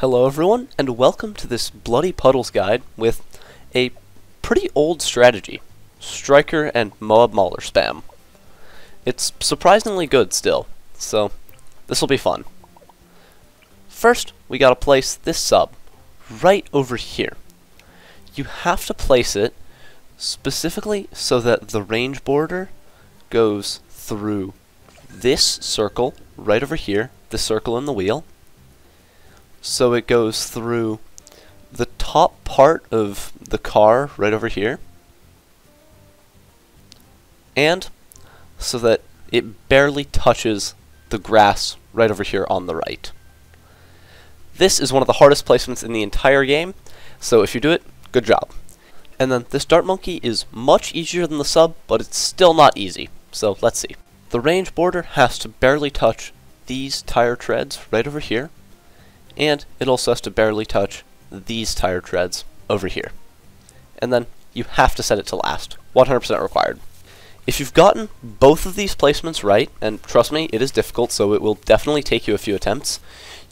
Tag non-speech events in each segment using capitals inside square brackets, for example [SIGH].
Hello everyone, and welcome to this Bloody Puddles guide with a pretty old strategy, Striker and Moab Mauler spam. It's surprisingly good still, so this will be fun. First, we gotta place this sub right over here. You have to place it specifically so that the range border goes through this circle right over here, the circle in the wheel, so it goes through the top part of the car right over here. And so that it barely touches the grass right over here on the right. This is one of the hardest placements in the entire game, so if you do it, good job. And then this dart monkey is much easier than the sub, but it's still not easy, so let's see. The range border has to barely touch these tire treads right over here, and it also has to barely touch these tire treads over here. And then you have to set it to last, 100% required. If you've gotten both of these placements right, and trust me, it is difficult, so it will definitely take you a few attempts,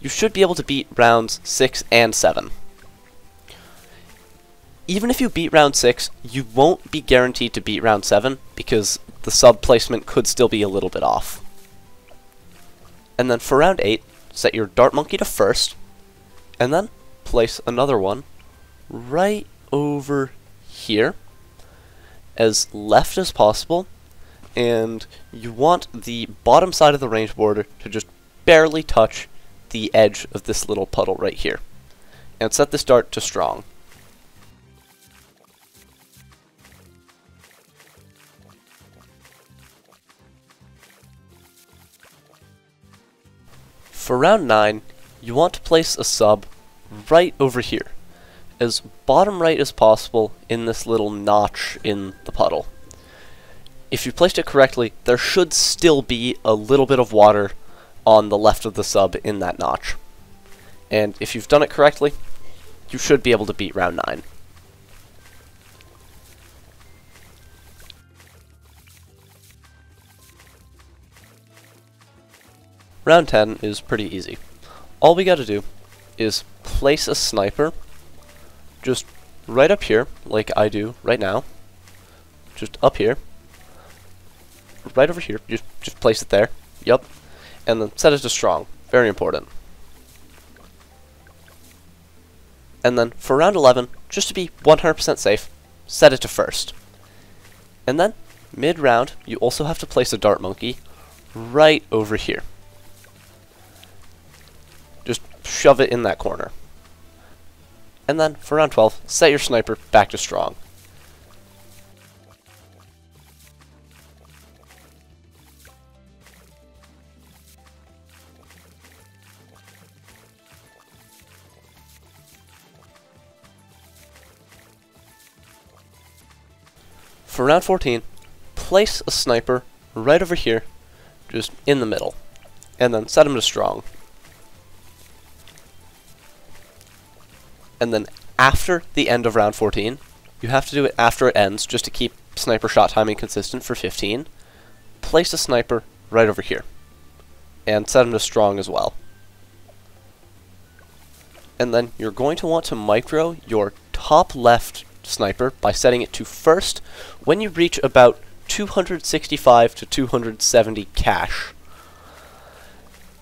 you should be able to beat rounds 6 and 7. Even if you beat round 6, you won't be guaranteed to beat round 7, because the sub placement could still be a little bit off. And then for round 8, set your Dart Monkey to first, and then place another one right over here, as left as possible, and you want the bottom side of the range border to just barely touch the edge of this little puddle right here. And set this dart to strong. For round 9, you want to place a sub right over here, as bottom right as possible in this little notch in the puddle. If you placed it correctly, there should still be a little bit of water on the left of the sub in that notch. And if you've done it correctly, you should be able to beat round 9. Round 10 is pretty easy. All we gotta do is place a sniper just right up here, like I do right now. Just up here. Right over here. Just, just place it there. Yup. And then set it to strong. Very important. And then for round 11, just to be 100% safe, set it to first. And then, mid-round, you also have to place a dart monkey right over here shove it in that corner. And then, for round 12, set your sniper back to strong. For round 14, place a sniper right over here, just in the middle, and then set him to strong. And then after the end of round 14, you have to do it after it ends just to keep sniper shot timing consistent for 15. Place a sniper right over here and set him to strong as well. And then you're going to want to micro your top left sniper by setting it to first when you reach about 265 to 270 cash.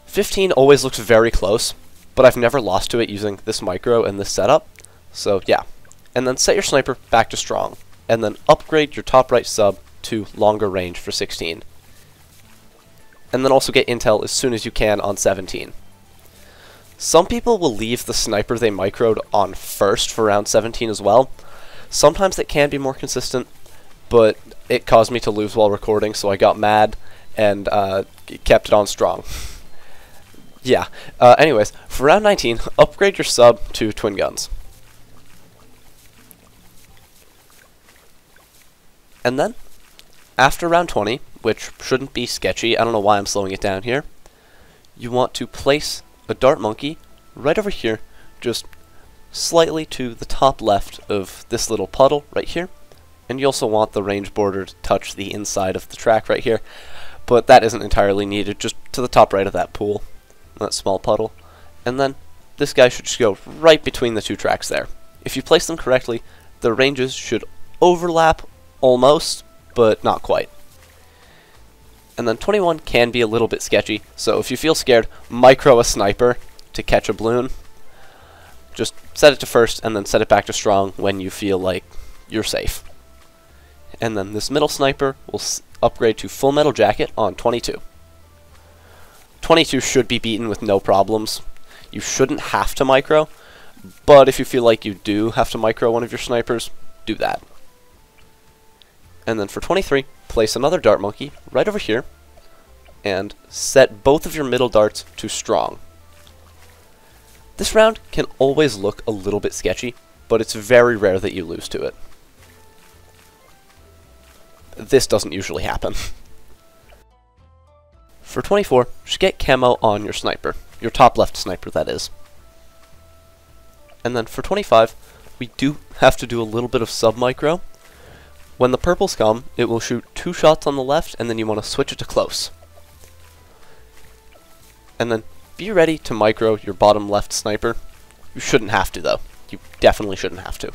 15 always looks very close, but I've never lost to it using this micro and this setup. So yeah. And then set your sniper back to strong, and then upgrade your top right sub to longer range for 16. And then also get intel as soon as you can on 17. Some people will leave the sniper they microed on first for round 17 as well. Sometimes it can be more consistent, but it caused me to lose while recording, so I got mad and uh, kept it on strong. [LAUGHS] Yeah. Uh, anyways, for round 19, upgrade your sub to twin guns. And then, after round 20, which shouldn't be sketchy, I don't know why I'm slowing it down here, you want to place a dart monkey right over here, just slightly to the top left of this little puddle right here. And you also want the range border to touch the inside of the track right here, but that isn't entirely needed, just to the top right of that pool that small puddle, and then this guy should just go right between the two tracks there. If you place them correctly, the ranges should overlap almost, but not quite. And then 21 can be a little bit sketchy, so if you feel scared, micro a sniper to catch a balloon. Just set it to first and then set it back to strong when you feel like you're safe. And then this middle sniper will upgrade to full metal jacket on 22. 22 should be beaten with no problems. You shouldn't have to micro, but if you feel like you do have to micro one of your snipers, do that. And then for 23, place another dart monkey right over here, and set both of your middle darts to strong. This round can always look a little bit sketchy, but it's very rare that you lose to it. This doesn't usually happen. [LAUGHS] For 24, just get camo on your sniper. Your top left sniper, that is. And then for 25, we do have to do a little bit of sub-micro. When the purples come, it will shoot two shots on the left, and then you want to switch it to close. And then be ready to micro your bottom left sniper. You shouldn't have to, though. You definitely shouldn't have to.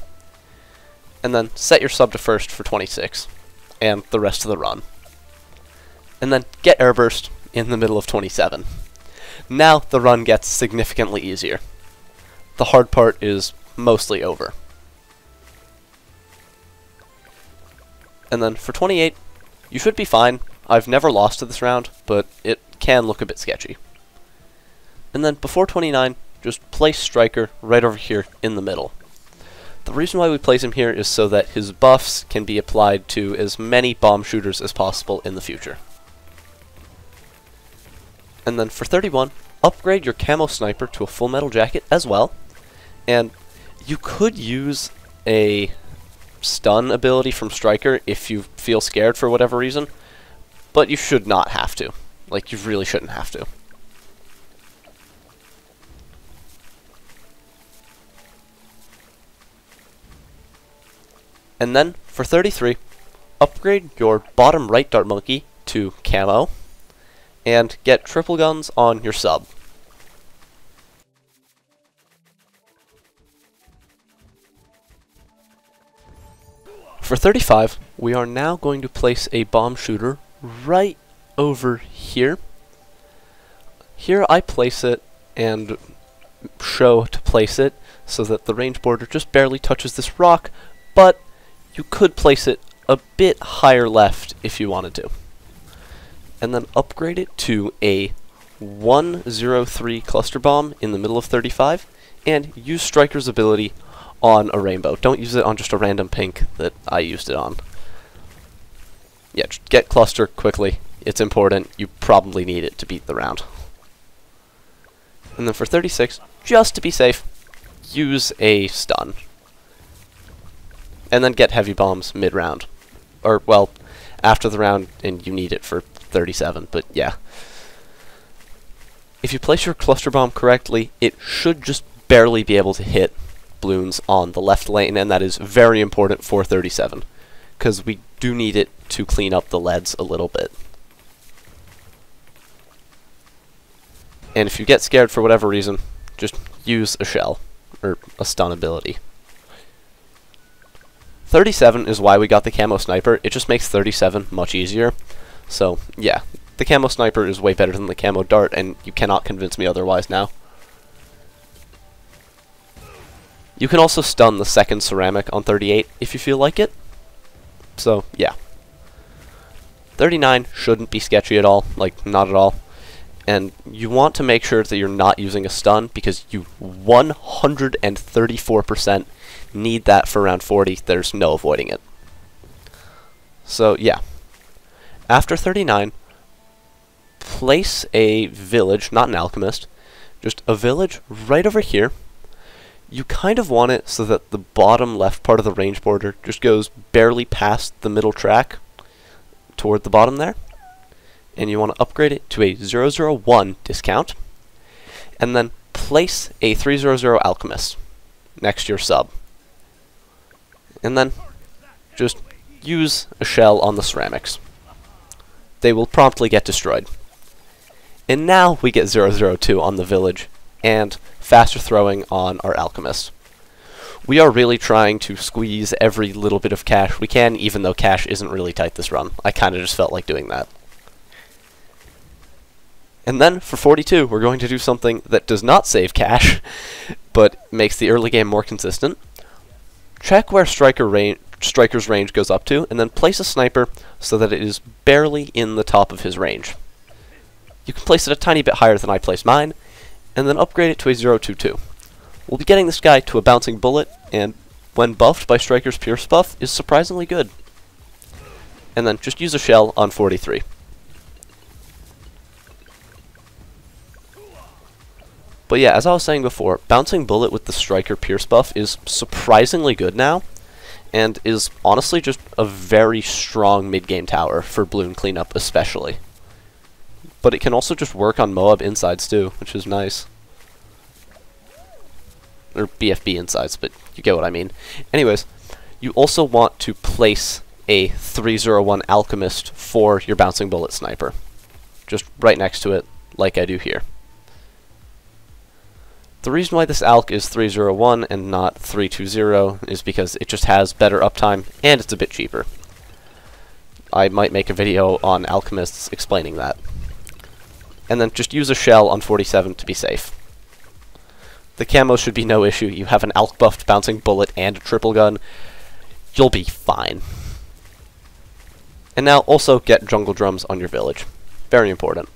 And then set your sub to first for 26, and the rest of the run. And then get airburst, in the middle of 27. Now the run gets significantly easier. The hard part is mostly over. And then for 28, you should be fine. I've never lost to this round, but it can look a bit sketchy. And then before 29, just place Striker right over here in the middle. The reason why we place him here is so that his buffs can be applied to as many bomb shooters as possible in the future. And then for 31, upgrade your camo sniper to a full metal jacket as well. And you could use a stun ability from Striker if you feel scared for whatever reason, but you should not have to. Like, you really shouldn't have to. And then, for 33, upgrade your bottom right Dart Monkey to Camo, and get triple guns on your sub. For 35, we are now going to place a bomb shooter right over here. Here I place it and show to place it so that the range border just barely touches this rock, but you could place it a bit higher left if you wanted to and then upgrade it to a 103 cluster bomb in the middle of 35, and use Striker's ability on a rainbow. Don't use it on just a random pink that I used it on. Yeah, get cluster quickly. It's important. You probably need it to beat the round. And then for 36, just to be safe, use a stun. And then get heavy bombs mid-round. Or, well, after the round, and you need it for 37, but yeah. If you place your cluster bomb correctly, it should just barely be able to hit balloons on the left lane, and that is very important for 37, because we do need it to clean up the leads a little bit. And if you get scared for whatever reason, just use a shell, or a stun ability. 37 is why we got the camo sniper, it just makes 37 much easier. So, yeah, the camo sniper is way better than the camo dart, and you cannot convince me otherwise now. You can also stun the second ceramic on 38 if you feel like it. So, yeah. 39 shouldn't be sketchy at all, like, not at all. And you want to make sure that you're not using a stun, because you 134% need that for round 40. There's no avoiding it. So, yeah. After 39, place a village, not an alchemist, just a village right over here. You kind of want it so that the bottom left part of the range border just goes barely past the middle track toward the bottom there. And you want to upgrade it to a 001 discount. And then place a 300 alchemist next to your sub. And then just use a shell on the ceramics they will promptly get destroyed. And now we get 002 on the village, and faster throwing on our Alchemist. We are really trying to squeeze every little bit of cash we can, even though cash isn't really tight this run. I kind of just felt like doing that. And then, for 42, we're going to do something that does not save cash, [LAUGHS] but makes the early game more consistent. Check where striker range, striker's range goes up to, and then place a sniper so that it is barely in the top of his range. You can place it a tiny bit higher than I placed mine, and then upgrade it to a 022. We'll be getting this guy to a bouncing bullet, and when buffed by Striker's Pierce buff, is surprisingly good. And then just use a shell on 43. But yeah, as I was saying before, Bouncing Bullet with the Striker Pierce buff is surprisingly good now, and is honestly just a very strong mid-game tower for Bloon cleanup especially. But it can also just work on Moab insides too, which is nice. Or BFB insides, but you get what I mean. Anyways, you also want to place a 301 Alchemist for your Bouncing Bullet Sniper. Just right next to it, like I do here. The reason why this ALK is 301 and not 320 is because it just has better uptime and it's a bit cheaper. I might make a video on alchemists explaining that. And then just use a shell on 47 to be safe. The camo should be no issue. You have an ALK buffed bouncing bullet and a triple gun. You'll be fine. And now also get jungle drums on your village. Very important.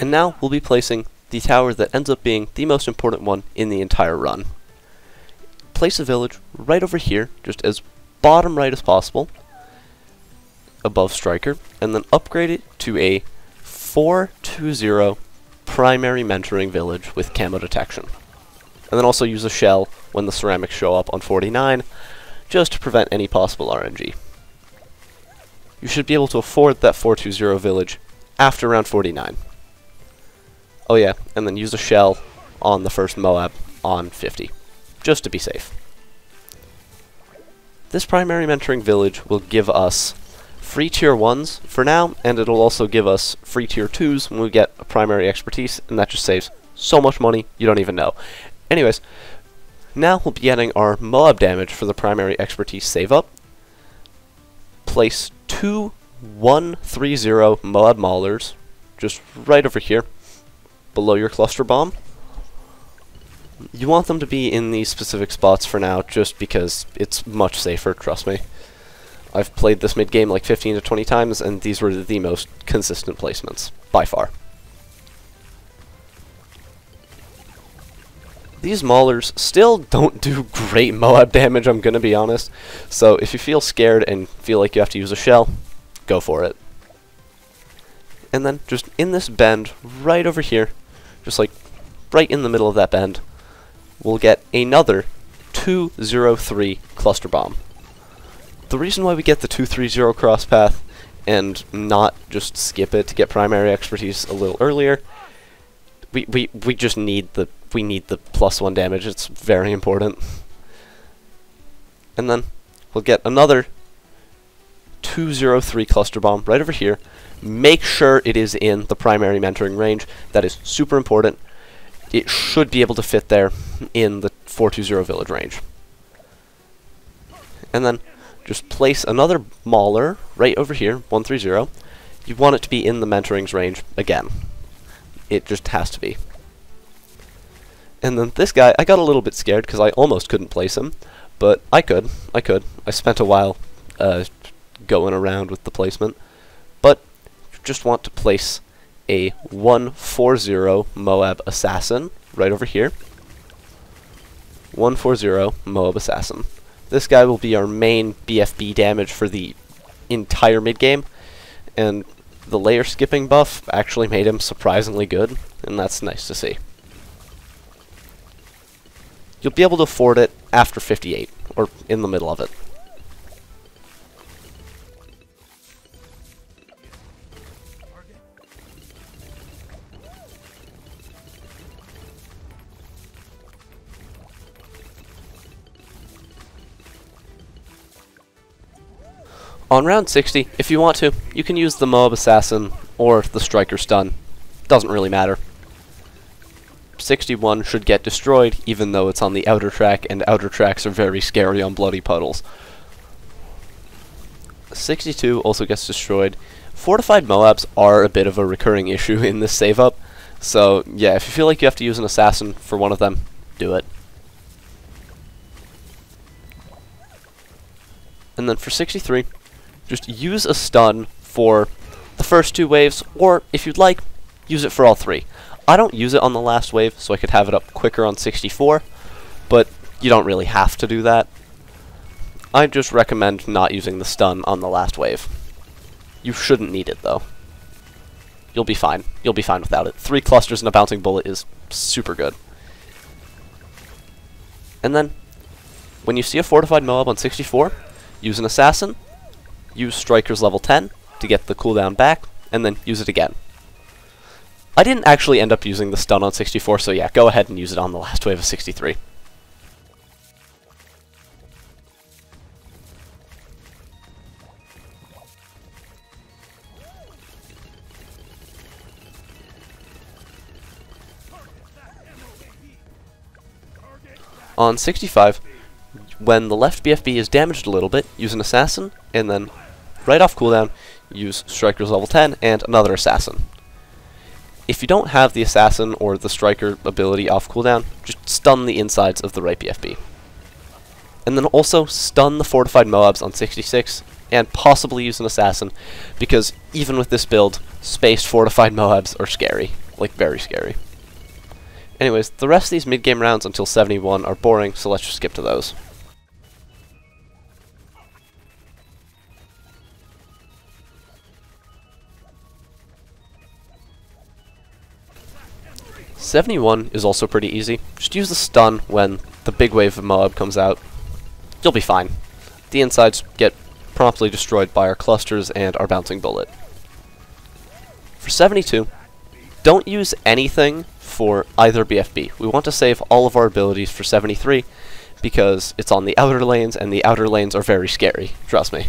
And now we'll be placing the tower that ends up being the most important one in the entire run. Place a village right over here, just as bottom right as possible, above Striker, and then upgrade it to a 420 primary mentoring village with camo detection. And then also use a shell when the ceramics show up on 49, just to prevent any possible RNG. You should be able to afford that 420 village after round 49. Oh yeah, and then use a shell on the first Moab on 50, just to be safe. This primary mentoring village will give us free tier 1s for now, and it'll also give us free tier 2s when we get a primary expertise, and that just saves so much money you don't even know. Anyways, now we'll be getting our Moab damage for the primary expertise save up. Place two 130 Moab Maulers just right over here below your cluster bomb. You want them to be in these specific spots for now, just because it's much safer, trust me. I've played this mid-game like 15 to 20 times, and these were the most consistent placements, by far. These Maulers still don't do [LAUGHS] great Moab damage, I'm gonna be honest. So if you feel scared and feel like you have to use a shell, go for it. And then just in this bend right over here, just like right in the middle of that bend, we'll get another 203 cluster bomb. The reason why we get the 230 cross path and not just skip it to get primary expertise a little earlier, we, we, we just need the we need the plus one damage. It's very important. And then we'll get another 203 cluster bomb right over here Make sure it is in the primary mentoring range. That is super important. It should be able to fit there in the 420 village range. And then just place another Mauler right over here, 130. You want it to be in the mentoring's range again. It just has to be. And then this guy, I got a little bit scared because I almost couldn't place him, but I could. I could. I spent a while uh, going around with the placement just want to place a 140 Moab Assassin right over here. 140 Moab Assassin. This guy will be our main BFB damage for the entire mid-game, and the layer skipping buff actually made him surprisingly good, and that's nice to see. You'll be able to afford it after 58, or in the middle of it. On round 60, if you want to, you can use the Moab Assassin or the Striker Stun. Doesn't really matter. 61 should get destroyed, even though it's on the outer track, and outer tracks are very scary on bloody puddles. 62 also gets destroyed. Fortified Moabs are a bit of a recurring issue in this save up, so yeah, if you feel like you have to use an assassin for one of them, do it. And then for 63, just use a stun for the first two waves, or if you'd like, use it for all three. I don't use it on the last wave, so I could have it up quicker on 64, but you don't really have to do that. I just recommend not using the stun on the last wave. You shouldn't need it, though. You'll be fine. You'll be fine without it. Three clusters and a bouncing bullet is super good. And then, when you see a fortified Moab on 64, use an assassin, use Striker's level 10 to get the cooldown back, and then use it again. I didn't actually end up using the stun on 64, so yeah, go ahead and use it on the last wave of 63. On 65, when the left BFB is damaged a little bit, use an Assassin, and then right off cooldown, use Striker's level 10 and another Assassin. If you don't have the Assassin or the Striker ability off cooldown, just stun the insides of the right BFB. And then also stun the Fortified Moabs on 66, and possibly use an Assassin, because even with this build, spaced Fortified Moabs are scary. Like, very scary. Anyways, the rest of these mid-game rounds until 71 are boring, so let's just skip to those. Seventy-one is also pretty easy. Just use the stun when the big wave of Moab comes out. You'll be fine. The insides get promptly destroyed by our clusters and our bouncing bullet. For 72, don't use anything for either BFB. We want to save all of our abilities for 73 because it's on the outer lanes and the outer lanes are very scary, trust me.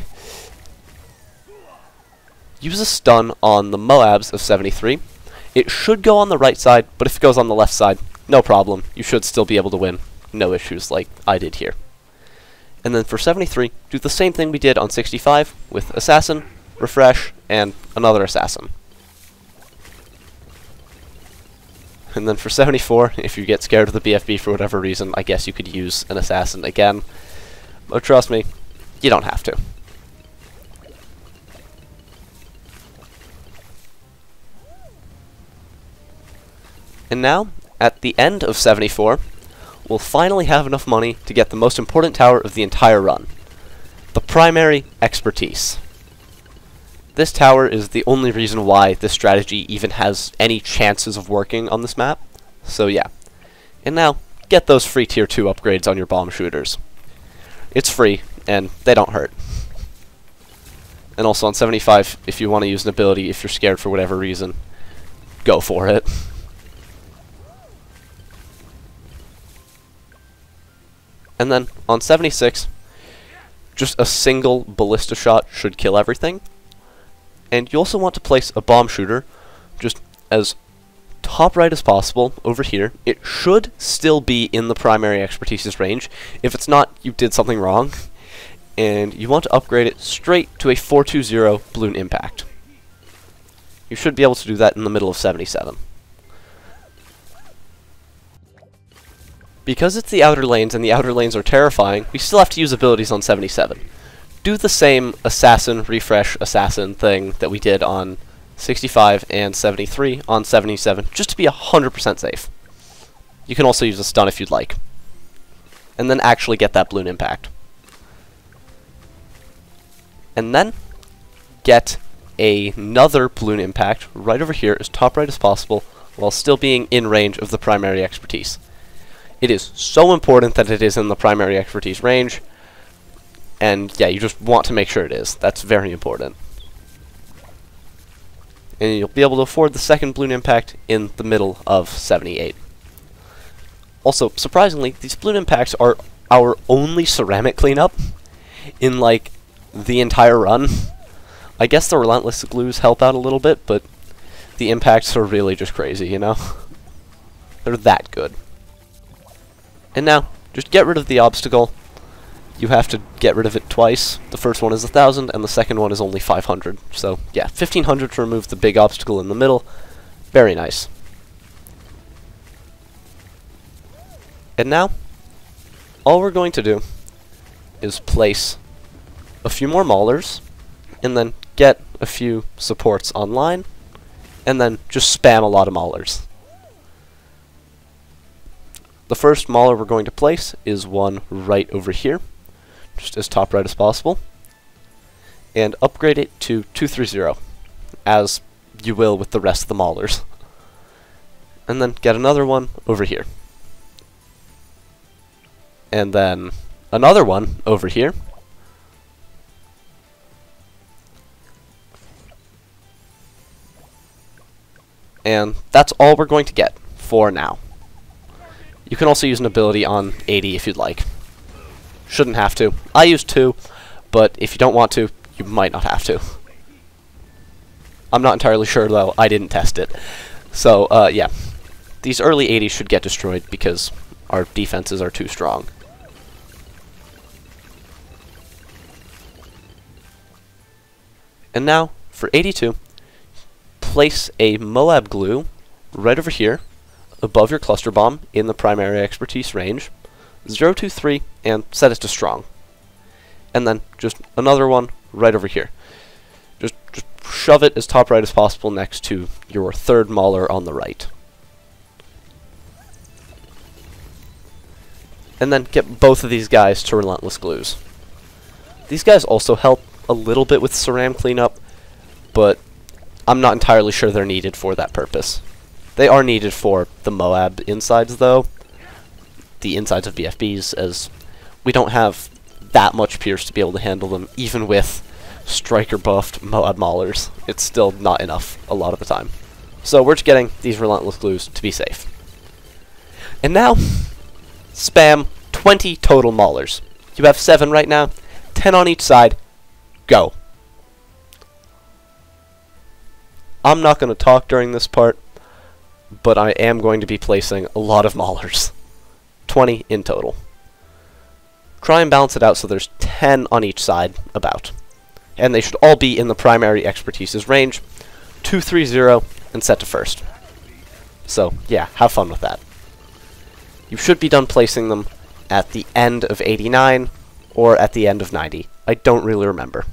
Use a stun on the Moabs of 73. It should go on the right side, but if it goes on the left side, no problem. You should still be able to win. No issues like I did here. And then for 73, do the same thing we did on 65 with Assassin, Refresh, and another Assassin. And then for 74, if you get scared of the BFB for whatever reason, I guess you could use an Assassin again. But trust me, you don't have to. And now, at the end of 74, we'll finally have enough money to get the most important tower of the entire run. The primary expertise. This tower is the only reason why this strategy even has any chances of working on this map. So yeah. And now, get those free tier 2 upgrades on your bomb shooters. It's free, and they don't hurt. And also on 75, if you want to use an ability, if you're scared for whatever reason, go for it. [LAUGHS] And then on 76, just a single ballista shot should kill everything. And you also want to place a bomb shooter just as top right as possible over here. It should still be in the primary expertise's range. If it's not, you did something wrong. And you want to upgrade it straight to a 420 Bloon Impact. You should be able to do that in the middle of 77. Because it's the outer lanes and the outer lanes are terrifying, we still have to use abilities on 77 do the same assassin refresh assassin thing that we did on 65 and 73 on 77, just to be 100% safe. You can also use a stun if you'd like. And then actually get that Bloon Impact. And then get another Bloon Impact right over here as top right as possible while still being in range of the primary expertise. It is so important that it is in the primary expertise range and yeah, you just want to make sure it is. That's very important. And you'll be able to afford the second Bloon Impact in the middle of 78. Also, surprisingly, these Bloon Impacts are our only ceramic cleanup in like the entire run. I guess the relentless glues help out a little bit, but the impacts are really just crazy, you know? [LAUGHS] They're that good. And now, just get rid of the obstacle. You have to get rid of it twice. The first one is 1,000, and the second one is only 500. So, yeah, 1,500 to remove the big obstacle in the middle. Very nice. And now, all we're going to do is place a few more maulers, and then get a few supports online, and then just spam a lot of maulers. The first mauler we're going to place is one right over here, just as top right as possible, and upgrade it to 230, as you will with the rest of the maulers. [LAUGHS] And then get another one over here. And then another one over here. And that's all we're going to get for now. You can also use an ability on 80 if you'd like. Shouldn't have to. I use 2, but if you don't want to, you might not have to. I'm not entirely sure, though. I didn't test it. So, uh, yeah. These early 80s should get destroyed because our defenses are too strong. And now, for 82, place a Moab glue right over here, above your cluster bomb in the primary expertise range, 023, and set it to strong. And then just another one right over here. Just, just shove it as top right as possible next to your third mauler on the right. And then get both of these guys to Relentless Glues. These guys also help a little bit with Ceram cleanup, but I'm not entirely sure they're needed for that purpose. They are needed for the Moab insides, though. The insides of BFBs, as we don't have that much Pierce to be able to handle them, even with striker buffed Moab Maulers. It's still not enough a lot of the time. So we're just getting these Relentless Glues to be safe. And now, spam 20 total Maulers. You have 7 right now, 10 on each side, go. I'm not going to talk during this part, but I am going to be placing a lot of Maulers. 20 in total. Try and balance it out so there's 10 on each side, about. And they should all be in the primary expertise's range. 230 and set to first. So, yeah, have fun with that. You should be done placing them at the end of 89 or at the end of 90. I don't really remember.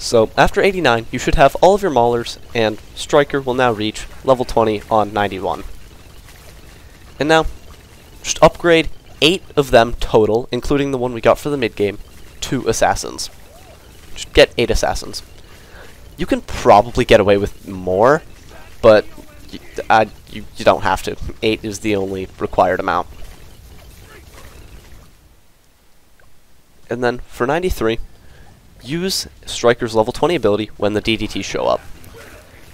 So after 89, you should have all of your Maulers, and Striker will now reach level 20 on 91. And now, just upgrade 8 of them total, including the one we got for the mid-game, to Assassins. Just get 8 Assassins. You can probably get away with more, but uh, you, you don't have to. 8 is the only required amount. And then for 93, use Striker's level 20 ability when the DDTs show up.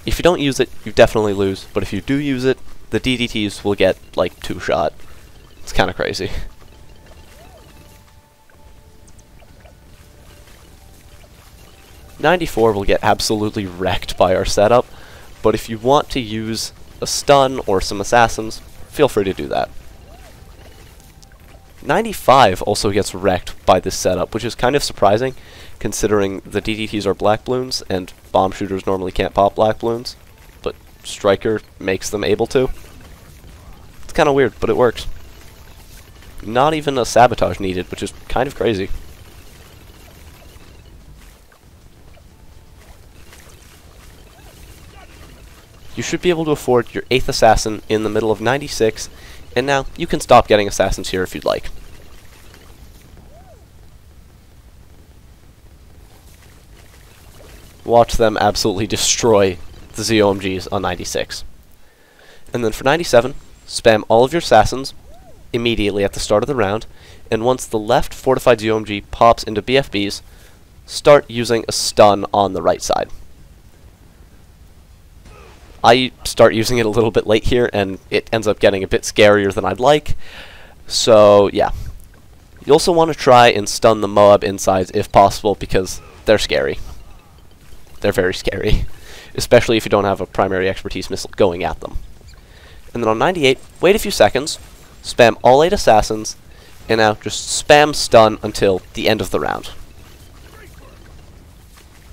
If you don't use it, you definitely lose, but if you do use it, the DDTs will get, like, two-shot. It's kind of crazy. Ninety-four will get absolutely wrecked by our setup, but if you want to use a stun or some assassins, feel free to do that. 95 also gets wrecked by this setup, which is kind of surprising, considering the DDTs are black balloons, and bomb shooters normally can't pop black balloons, but Striker makes them able to. It's kind of weird, but it works. Not even a sabotage needed, which is kind of crazy. You should be able to afford your 8th assassin in the middle of 96, and now you can stop getting assassins here if you'd like. Watch them absolutely destroy the ZOMGs on 96. And then for 97, spam all of your assassins immediately at the start of the round, and once the left fortified ZOMG pops into BFBs, start using a stun on the right side. I start using it a little bit late here, and it ends up getting a bit scarier than I'd like. So, yeah. You also want to try and stun the Moab insides if possible, because they're scary. They're very scary. Especially if you don't have a primary expertise missile going at them. And then on 98, wait a few seconds, spam all 8 assassins, and now just spam stun until the end of the round.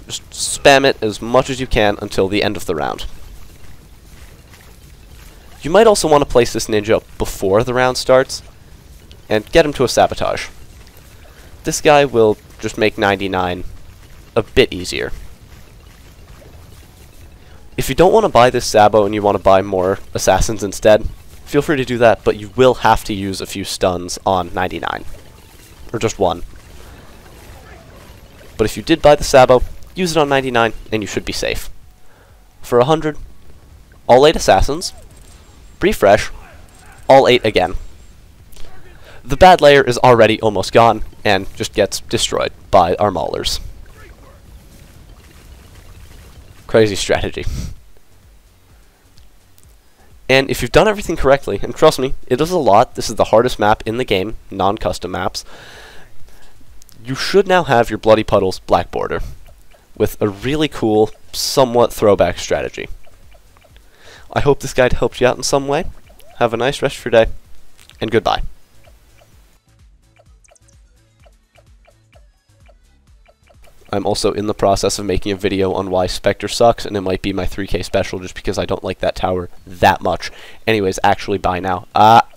Just spam it as much as you can until the end of the round. You might also want to place this ninja before the round starts, and get him to a sabotage. This guy will just make 99 a bit easier. If you don't want to buy this Sabo and you want to buy more Assassins instead, feel free to do that, but you will have to use a few stuns on 99. Or just one. But if you did buy the Sabo, use it on 99, and you should be safe. For 100, all 8 Assassins, refresh, all 8 again. The bad layer is already almost gone, and just gets destroyed by our maulers. Crazy strategy. And if you've done everything correctly, and trust me, it is a lot, this is the hardest map in the game, non-custom maps, you should now have your Bloody Puddles black border, with a really cool, somewhat throwback strategy. I hope this guide helped you out in some way. Have a nice rest of your day, and goodbye. I'm also in the process of making a video on why Spectre sucks, and it might be my 3k special just because I don't like that tower that much. Anyways, actually, bye now. Ah. Uh,